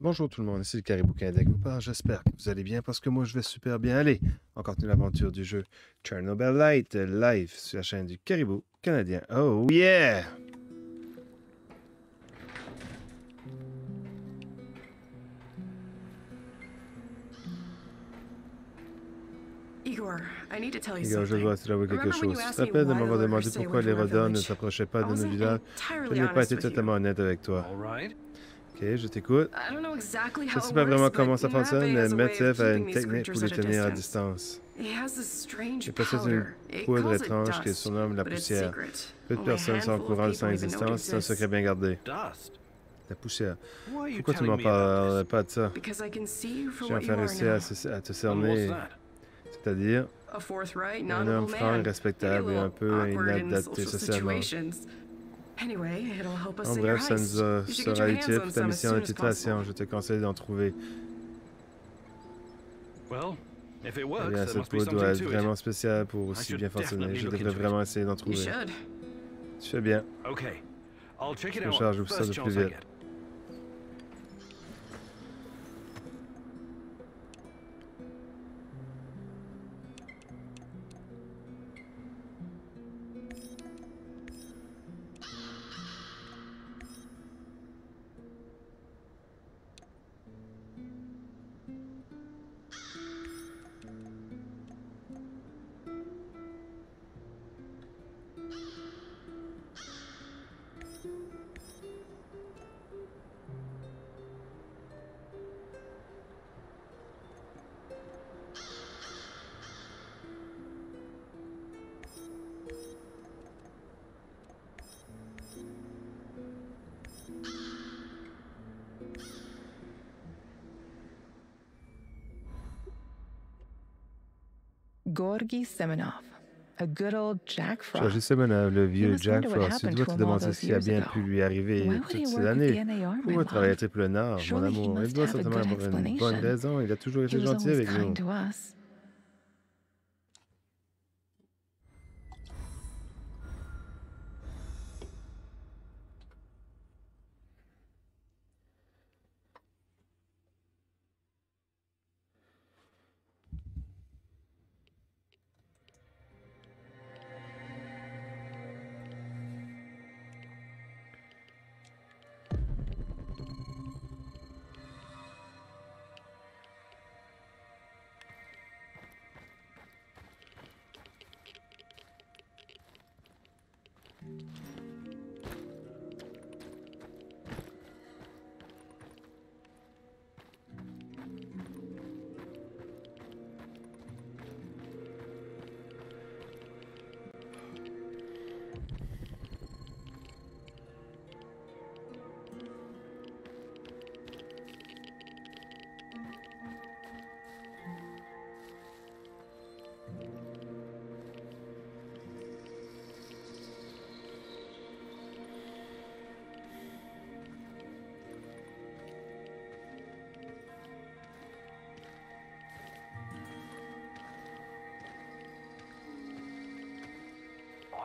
Bonjour tout le monde, ici le Caribou Canadien qui vous parle. J'espère que vous allez bien parce que moi je vais super bien aller. On continue l'aventure du jeu Chernobyl Light live sur la chaîne du Caribou Canadien. Oh yeah! Igor, I need to tell you Igor, je dois te l'avouer quelque chose. Tu te rappelles de m'avoir demandé pourquoi les Rodons ne s'approchaient pas de nos villages? Je n'ai pas été totalement honnête avec toi. All right. Ok, je t'écoute. I don't know exactly Je how ne sais pas vraiment comment ça fonctionne, mais has a une technique pour les tenir à distance. Il possède une poudre étrange qu'il surnomme la poussière. Peu de personnes sont au courant de son existence, c'est un secret bien gardé. La poussière. Pourquoi tu telling m'en parles? pas de ça? Because I can see you for J'ai enfin réussi à, te cerner, c'est-à-dire un homme franc, respectable et a un peu inadapté social socialement. En your bref, ça nous sera utile hands pour on ta mission soon as d'infiltration. possible. Je te conseille d'en trouver. Well, if it Eh works, bien, be poudre doit être vraiment it. spéciale pour I aussi should bien fonctionner. definitely Je devrais vraiment essayer d'en trouver. should. Tu fais bien. Okay. I'll check it Je out. charge ça First de plus vite. Get. Gorgy Semenov, a good old Jack Frost. Georges Semenov, le vieux Jack Frost, tu dois te demander ce qui a bien pu lui arriver toutes ces années. Pourquoi travailler à? Triple Nord, mon amour? Il doit certainement avoir une bonne raison. Il a toujours été gentil avec nous.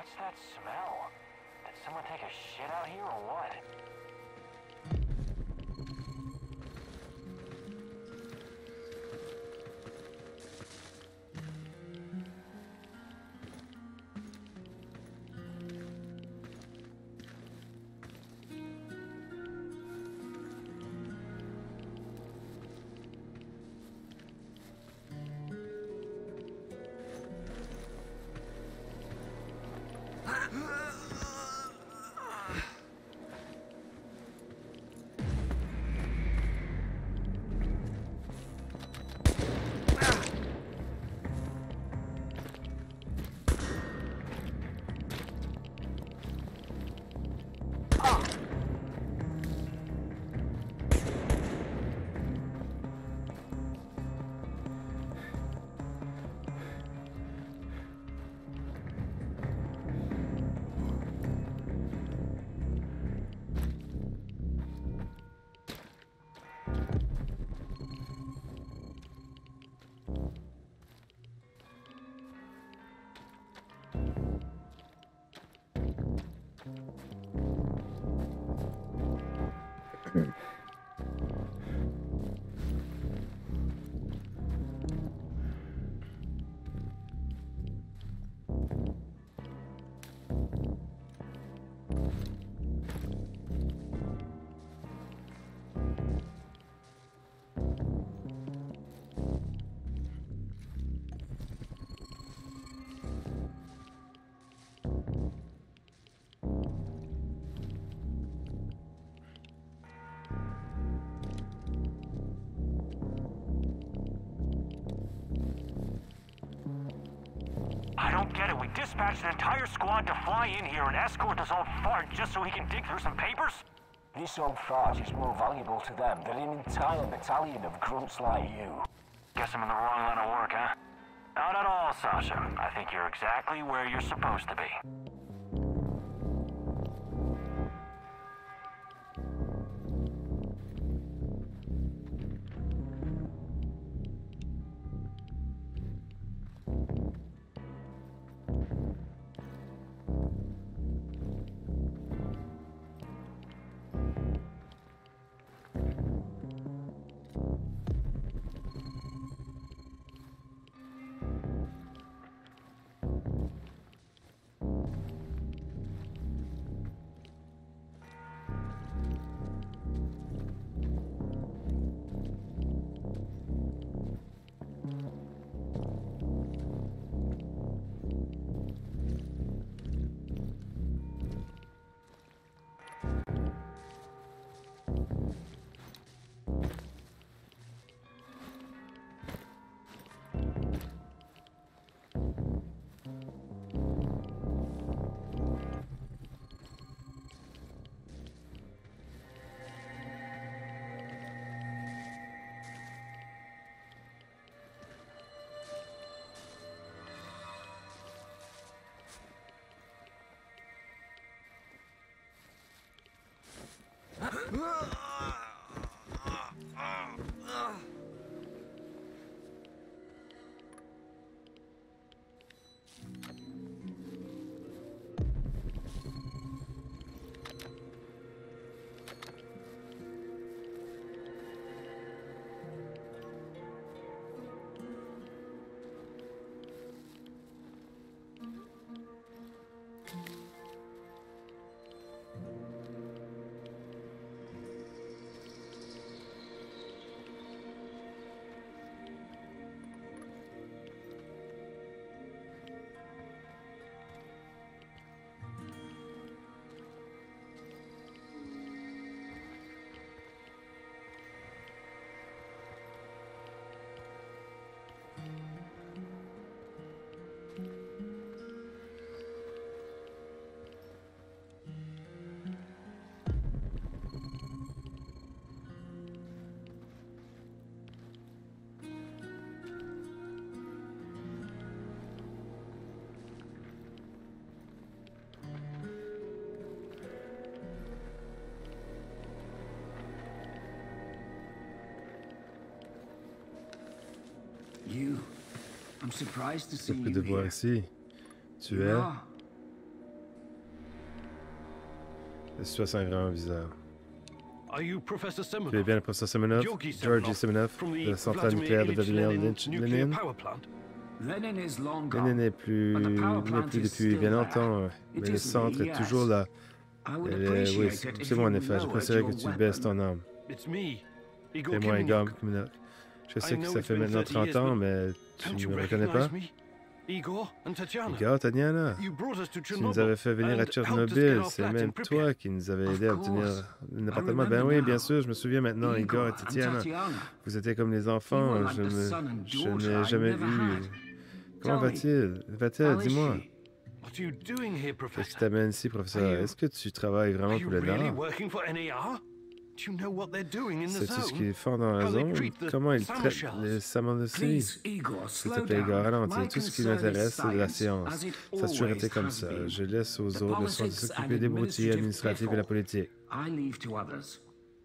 What's that smell? Did someone take a shit out here or what? Dispatched an entire squad to fly in here and escort this old fart just so he can dig through some papers? This old fart is more valuable to them than an entire battalion of grunts like you. Guess I'm in the wrong line of work, huh? Not at all, Sasha. I think you're exactly where you're supposed to be. Ah! Surpris de voir ici. Tu es. La situation est vraiment bizarre. Tu es Semenov? bien le professeur Semenov, Georgi Semenov, de the la centrale nucléaire de Vladimir Lenin? Lenin n'est plus, plus is depuis bien longtemps, mais le centre est toujours là. Est- oui, c'est c'est moi en effet. Je préférerais que your tu baisses ton arme. It's me, Igor Et moi, Igor. Kiminok. Je sais que ça fait maintenant 30 years, 30 ans, mais tu ne me reconnais pas? Igor Tatiana. Tu nous avais fait venir à Tchernobyl. C'est même toi qui nous avais aidé à obtenir un appartement. Ben oui, bien sûr, je me souviens maintenant, Igor et Tatiana. Vous étiez comme les enfants, je me- je n'ai jamais vu. Comment va-t-il? Va-t-elle? Dis-moi. she? What are you doing here, Qu'est-ce qui Professor? t'amène ici, professeur? Est-ce que tu travailles vraiment pour le NAR? Do you know what they're doing in the Sais-tu ce zone? qu'ils font dans la How they zone? treat the Comment ils traitent les Igor, S'il te slow plaît, Igor, down. ralentis. My Tout ce qui m'intéresse, c'est la science, science. as it Ça a toujours été always comme ça. Je laisse aux The autres le soin de politics s'occuper des administrative administratives et la politique. I leave to others.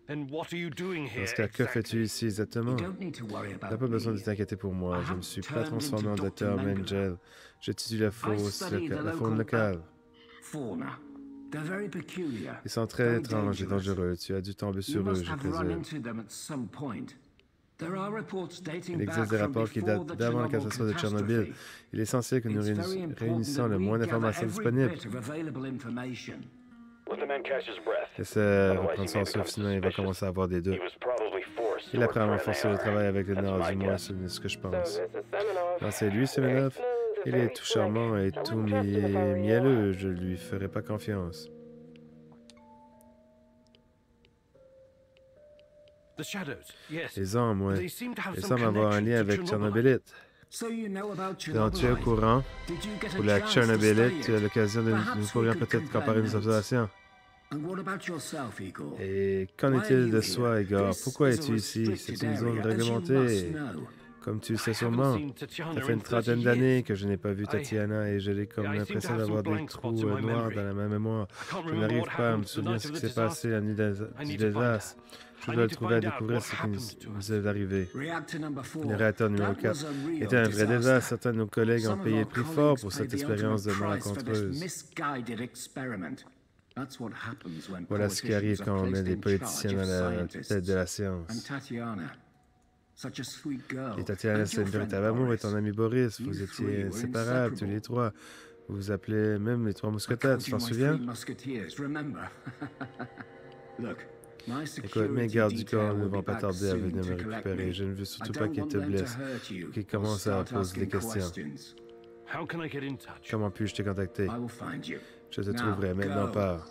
Then what are you doing here Dans ce cas, que exactly? fais-tu ici exactement? You don't need to worry Tu about n'as pas besoin de t'inquiéter pour moi. I Je ne have suis pas turned transformé en into docteur Dr. Mengele. Mengele. J'étudie la fausse, study loca- the la faune local- locale. Fauna. They're very peculiar. Ils sont très very étranges et dangerous. dangereux. Tu as dû tomber You sur eux, je présume. into them at some point. There are reports dating Il back existe des rapports qui datent the d'avant la catastrophe de Tchernobyl. Il est essentiel que nous réunissions le moins d'informations disponibles. Laissez reprendre son souffle, sinon il va commencer à avoir des to Il a probablement forcé le travail avec le Nord, du moins, c'est ce que je pense. Non, c'est lui, Semenov. Il est tout charmant et tout mi- mielleux. Je lui ferai pas confiance. Les hommes, ouais. They seem to have Ils semblent avoir un lien avec Chernobyl. Tchernobylite. So you know about Donc, tu es au courant. Did you get a Pour la Tchernobylite, tu as it? l'occasion de nous pourrions peut-être compare comparer nos observations. And what about yourself, Igor? Et qu'en est-il de soi, Igor? Pourquoi es-tu ici? C'est une zone réglementée. Comme tu le sais sûrement, ça fait une 30 trentaine d'années que je n'ai pas vu I- Tatiana et j'ai comme l'impression d'avoir des trous in euh, noirs dans la même mémoire. Je n'arrive pas à me souvenir night ce qui s'est passé la nuit du désastre. Je dois to trouver à découvrir ce qui nous, est arrivé. Le réacteur numéro That 4 was a real était un vrai désastre. Certains de nos collègues ont payé le prix fort pour cette expérience de when Voilà ce qui arrive quand on met des politiciens dans la tête de la science. Et Tatiana, c'est véritable amour. Et ton ami Boris, vous étiez inséparables tous les trois. Vous vous appelez même les trois I mousquetaires, tu t'en souviens? Écoute, mes gardes du corps ne vont pas tarder à venir me récupérer. Je ne veux surtout pas qu'ils te blessent, qu'ils commencent à poser des questions. questions. How can I get in touch? Comment puis-je te contacter? I will find you. Je te trouverai. Maintenant, pars.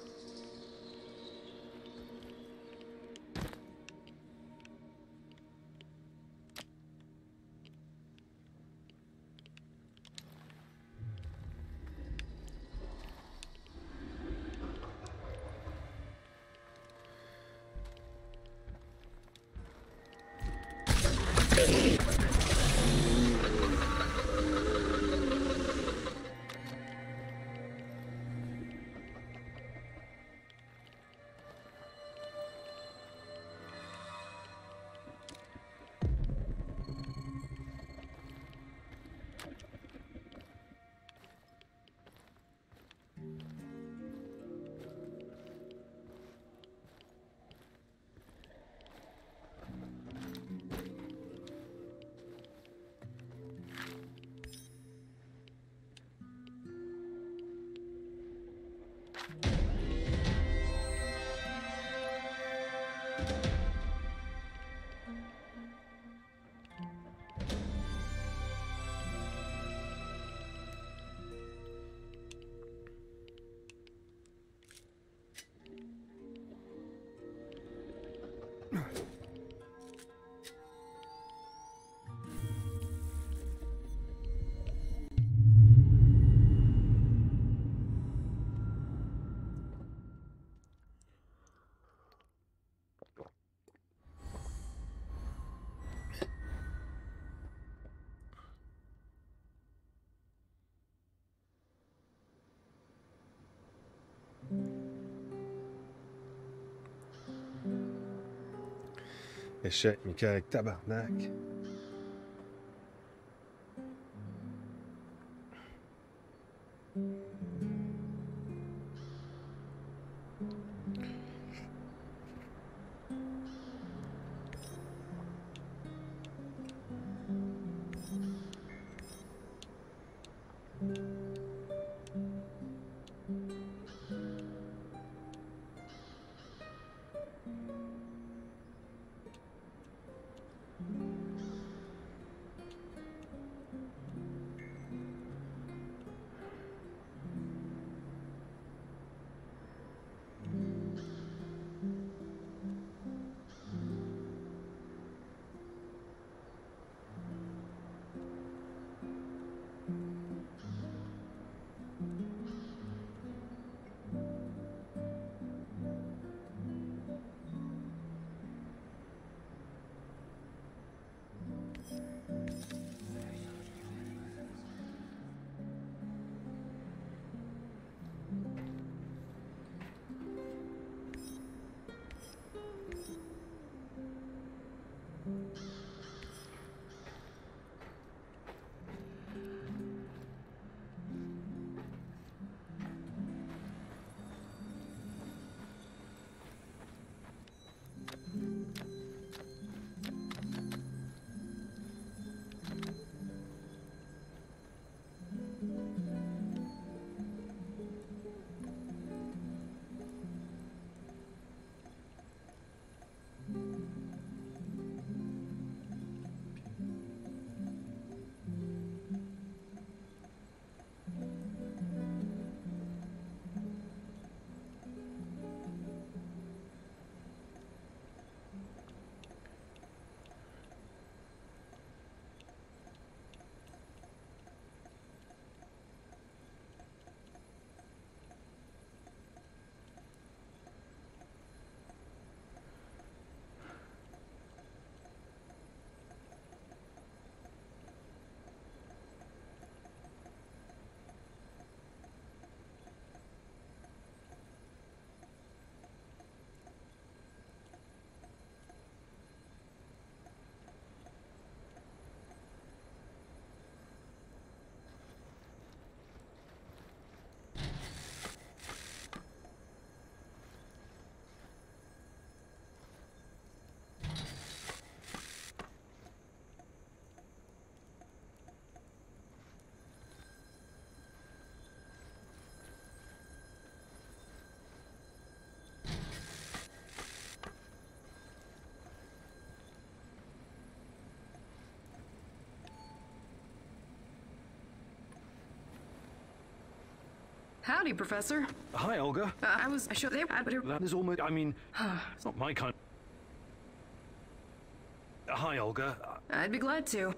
Échec, avec tabarnak. Howdy, Professor. Hi, Olga. Uh, I was I should they but it, That is almost. I mean, it's not my kind. Hi, Olga. I'd be glad to.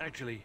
Actually,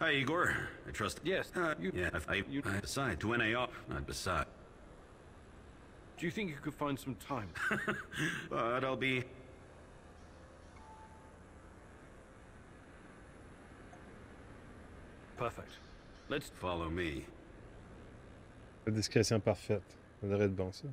Hi, Igor. I trust. Yes, Uh, you- yeah. I, I, you- I decide to NAR. Not beside. do you think you could find some time? But I'll be. Perfect. Let's. Follow me. La discrétion parfaite. Ça devrait être bon, ça.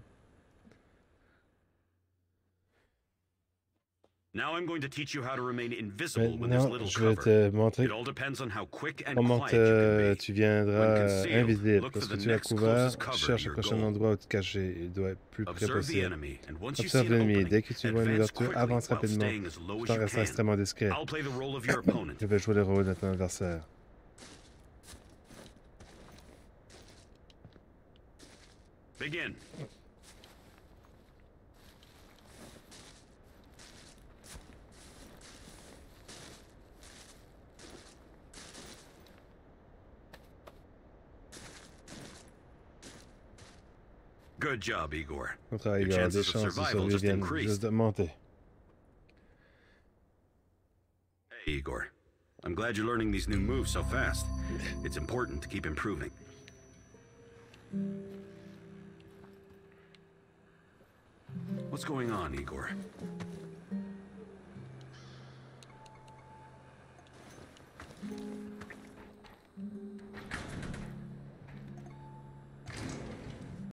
Now I'm going to teach you how to remain invisible with this Maintenant, little je vais cover. te montrer It all depends on how quick and comment quiet tu viendras invisible. Parce que the tu next couvert, cherche le prochain endroit où te cacher. Il doit être plus près possible. Observe l'ennemi. Dès que tu vois une ouverture, avance rapidement, as tout as en restant extrêmement discret. I'll play the role of your opponent. Je vais jouer le rôle de ton adversaire. Begin. Good job, Igor. Your il chances des of chances survival just increased. monter. Hey, Igor. I'm glad you're learning these new moves so fast. It's important to keep improving. What's going on, Igor?